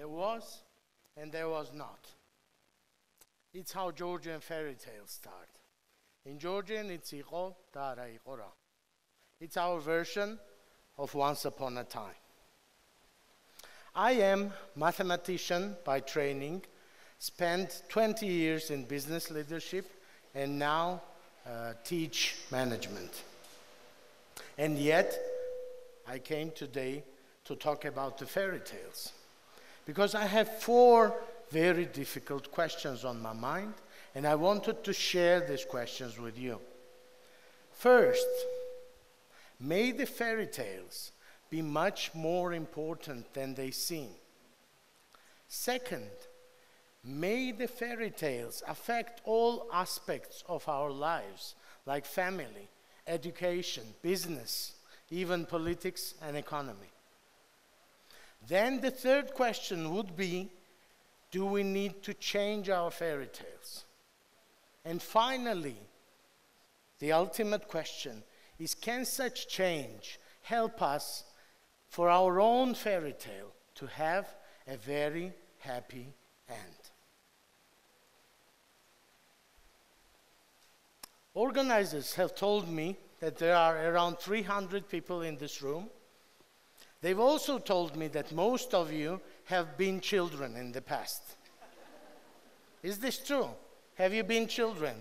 There was and there was not. It's how Georgian fairy tales start. In Georgian, it's Iko Tara Ikora. It's our version of Once Upon a Time. I am mathematician by training, spent 20 years in business leadership, and now uh, teach management. And yet, I came today to talk about the fairy tales. Because I have four very difficult questions on my mind, and I wanted to share these questions with you. First, may the fairy tales be much more important than they seem. Second, may the fairy tales affect all aspects of our lives, like family, education, business, even politics and economy. Then the third question would be do we need to change our fairy tales? And finally, the ultimate question is can such change help us for our own fairy tale to have a very happy end? Organizers have told me that there are around 300 people in this room. They've also told me that most of you have been children in the past. Is this true? Have you been children?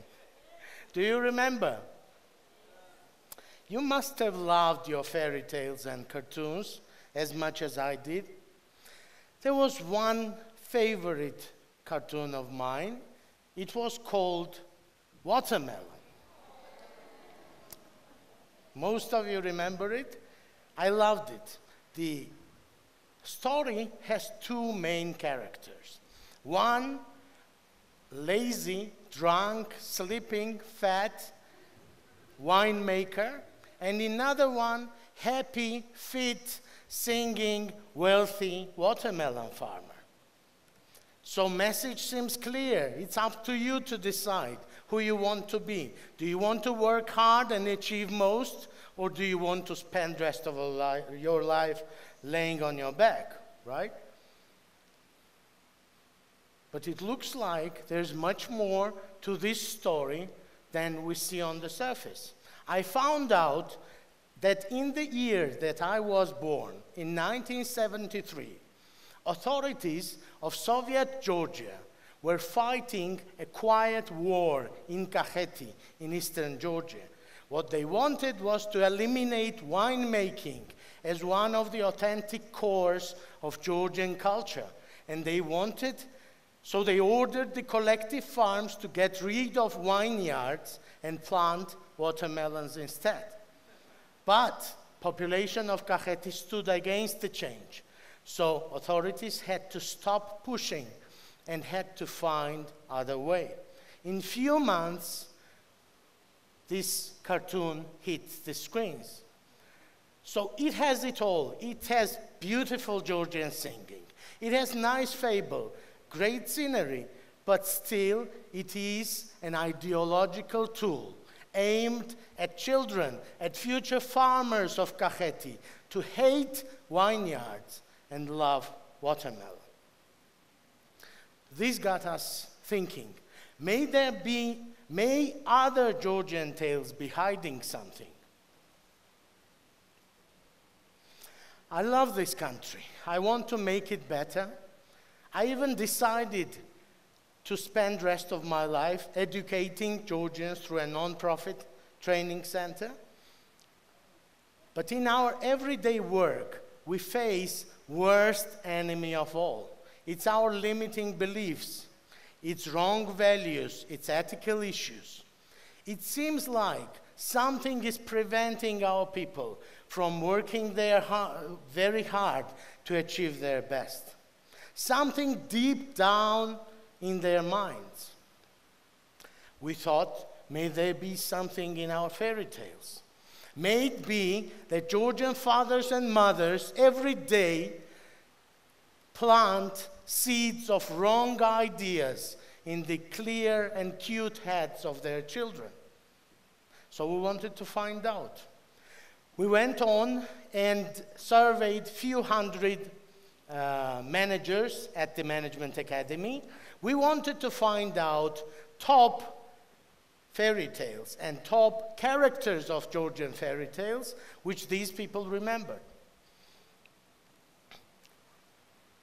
Do you remember? You must have loved your fairy tales and cartoons as much as I did. There was one favorite cartoon of mine. It was called Watermelon. Most of you remember it. I loved it. The story has two main characters. One, lazy, drunk, sleeping, fat winemaker, and another one, happy, fit, singing, wealthy watermelon farmer. So message seems clear. It's up to you to decide who you want to be. Do you want to work hard and achieve most, or do you want to spend the rest of your life laying on your back, right? But it looks like there's much more to this story than we see on the surface. I found out that in the year that I was born, in 1973, authorities of Soviet Georgia were fighting a quiet war in Kakheti, in eastern Georgia. What they wanted was to eliminate winemaking as one of the authentic cores of Georgian culture. And they wanted, so they ordered the collective farms to get rid of vineyards and plant watermelons instead. But population of Kakheti stood against the change. So authorities had to stop pushing and had to find other way. In few months, this cartoon hit the screens. So it has it all. It has beautiful Georgian singing. It has nice fable, great scenery, but still it is an ideological tool aimed at children, at future farmers of Kakheti, to hate vineyards and love watermelon. This got us thinking may there be, may other Georgian tales be hiding something? I love this country. I want to make it better. I even decided to spend rest of my life educating Georgians through a non-profit training center. But in our everyday work, we face worst enemy of all. It's our limiting beliefs, it's wrong values, it's ethical issues. It seems like something is preventing our people from working their very hard to achieve their best. Something deep down in their minds. We thought, may there be something in our fairy tales. May it be that Georgian fathers and mothers every day plant seeds of wrong ideas in the clear and cute heads of their children. So we wanted to find out. We went on and surveyed few hundred uh, managers at the Management Academy, we wanted to find out top fairy tales and top characters of Georgian fairy tales which these people remembered.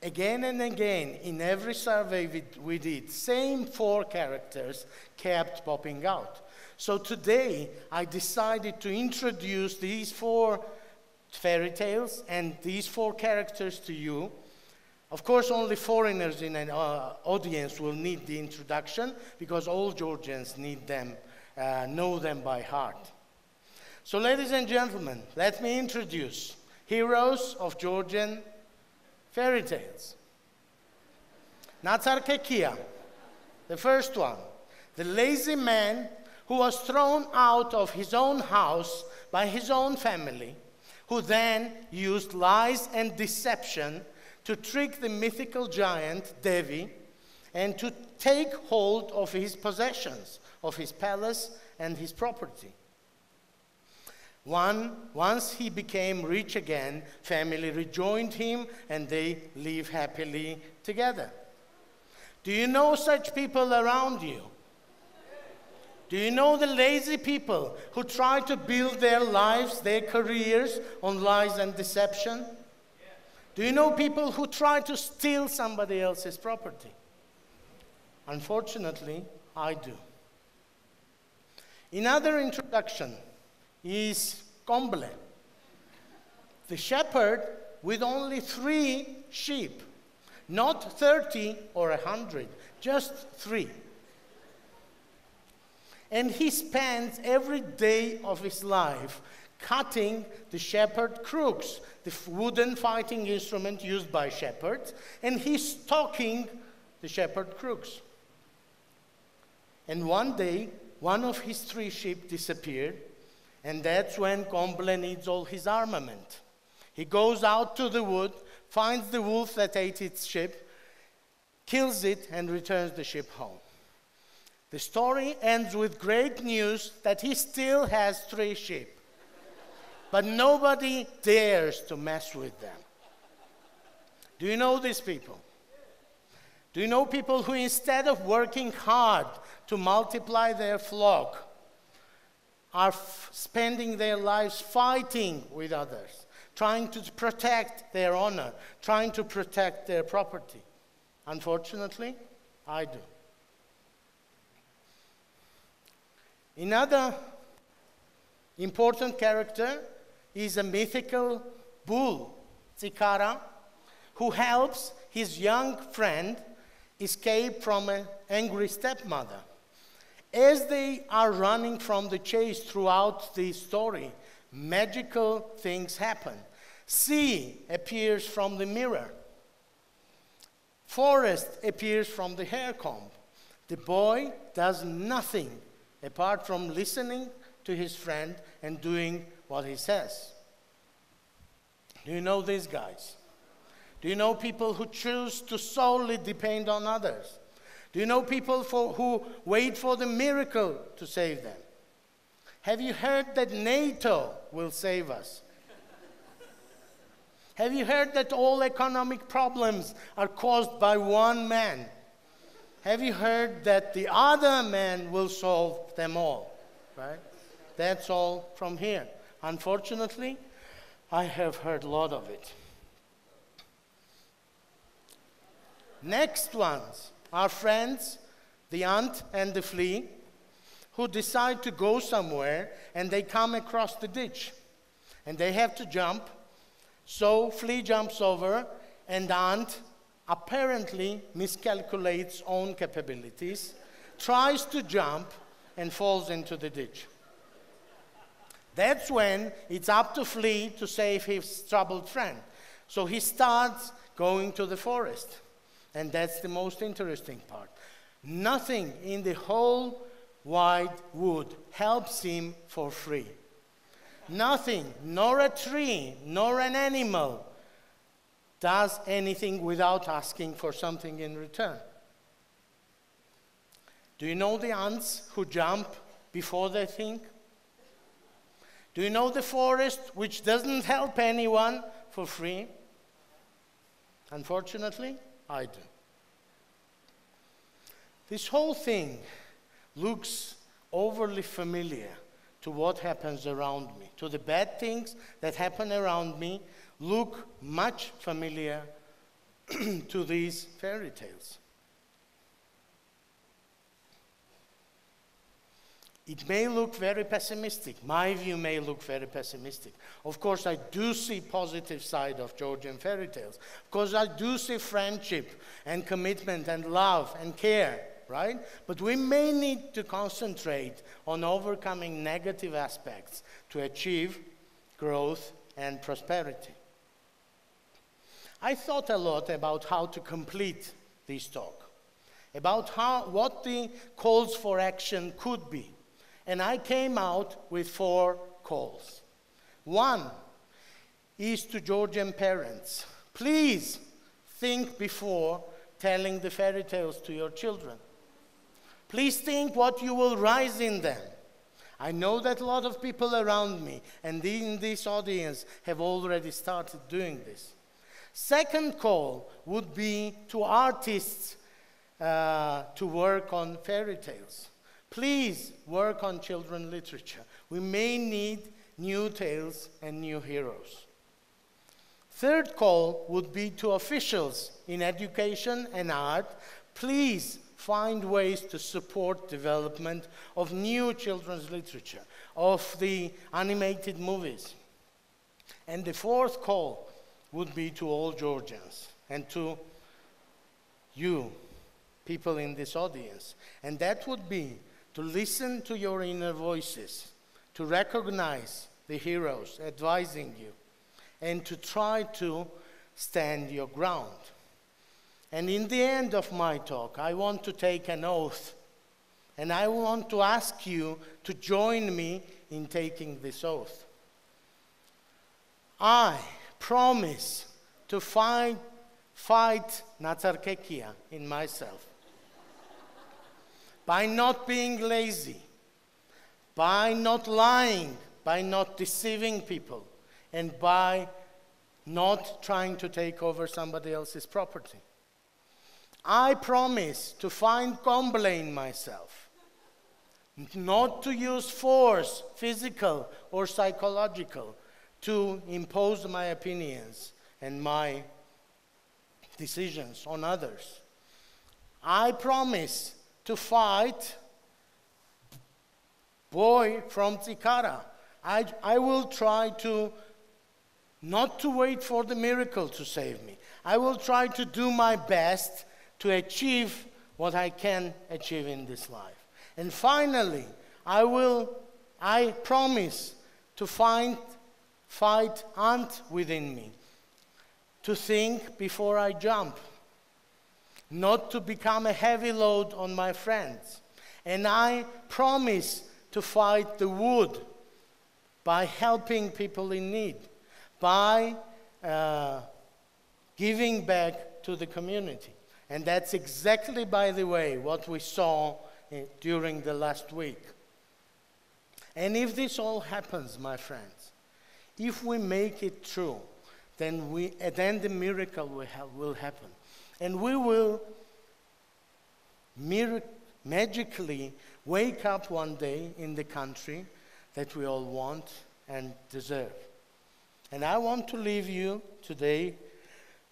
Again and again, in every survey we, we did, same four characters kept popping out. So today, I decided to introduce these four fairy tales and these four characters to you. Of course, only foreigners in an uh, audience will need the introduction because all Georgians need them, uh, know them by heart. So, ladies and gentlemen, let me introduce heroes of Georgian fairy tales. Natsar Kekia, the first one, the lazy man who was thrown out of his own house by his own family, who then used lies and deception to trick the mythical giant Devi and to take hold of his possessions, of his palace and his property. One, once he became rich again, family rejoined him and they live happily together. Do you know such people around you? Do you know the lazy people who try to build their lives, their careers on lies and deception? Do you know people who try to steal somebody else's property? Unfortunately, I do. In other introduction is Komble, the shepherd with only three sheep, not 30 or 100, just three. And he spends every day of his life cutting the shepherd crooks, the wooden fighting instrument used by shepherds, and he's stalking the shepherd crooks. And one day, one of his three sheep disappeared, and that's when Komble needs all his armament. He goes out to the wood, finds the wolf that ate its sheep, kills it, and returns the sheep home. The story ends with great news that he still has three sheep. But nobody dares to mess with them. Do you know these people? Do you know people who, instead of working hard to multiply their flock, are spending their lives fighting with others, trying to protect their honor, trying to protect their property? Unfortunately, I do. Another important character is a mythical bull, Tsikara, who helps his young friend escape from an angry stepmother. As they are running from the chase throughout the story, magical things happen. Sea appears from the mirror. Forest appears from the hair comb. The boy does nothing apart from listening to his friend and doing what he says. Do you know these guys? Do you know people who choose to solely depend on others? Do you know people for, who wait for the miracle to save them? Have you heard that NATO will save us? Have you heard that all economic problems are caused by one man? Have you heard that the other man will solve them all? Right? That's all from here. Unfortunately, I have heard a lot of it. Next ones are friends, the ant and the flea, who decide to go somewhere and they come across the ditch. And they have to jump. So flea jumps over and ant apparently miscalculates own capabilities, tries to jump, and falls into the ditch. That's when it's up to Flea to save his troubled friend. So he starts going to the forest. And that's the most interesting part. Nothing in the whole wide wood helps him for free. Nothing, nor a tree, nor an animal, does anything without asking for something in return. Do you know the ants who jump before they think? Do you know the forest which doesn't help anyone for free? Unfortunately, I do. This whole thing looks overly familiar to what happens around me, to the bad things that happen around me, look much familiar to these fairy tales. It may look very pessimistic. My view may look very pessimistic. Of course, I do see positive side of Georgian fairy tales. Of course, I do see friendship and commitment and love and care, right? But we may need to concentrate on overcoming negative aspects to achieve growth and prosperity. I thought a lot about how to complete this talk, about how, what the calls for action could be. And I came out with four calls. One is to Georgian parents please think before telling the fairy tales to your children. Please think what you will rise in them. I know that a lot of people around me and in this audience have already started doing this. Second call would be to artists uh, to work on fairy tales. Please work on children literature. We may need new tales and new heroes. Third call would be to officials in education and art. Please find ways to support development of new children's literature, of the animated movies. And the fourth call would be to all Georgians and to you, people in this audience. And that would be to listen to your inner voices, to recognize the heroes advising you, and to try to stand your ground. And in the end of my talk, I want to take an oath. And I want to ask you to join me in taking this oath. I promise to fight, fight Nazarkekia in myself by not being lazy, by not lying, by not deceiving people, and by not trying to take over somebody else's property. I promise to find Komble in myself, not to use force, physical or psychological, to impose my opinions and my decisions on others. I promise to fight boy from Tsikara. I, I will try to not to wait for the miracle to save me. I will try to do my best to achieve what I can achieve in this life. And finally, I will, I promise to find, fight ant within me, to think before I jump not to become a heavy load on my friends. And I promise to fight the wood by helping people in need, by uh, giving back to the community. And that's exactly, by the way, what we saw eh, during the last week. And if this all happens, my friends, if we make it true, then, we, then the miracle will, ha- will happen. And we will magically wake up one day in the country that we all want and deserve. And I want to leave you today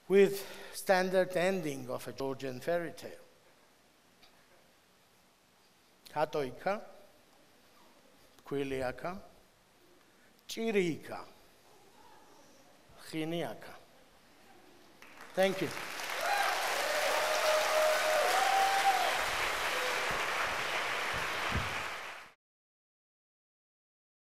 with standard ending of a Georgian fairy tale. Katoika, Quiliaka, Chirika, Chiniaka. Thank you.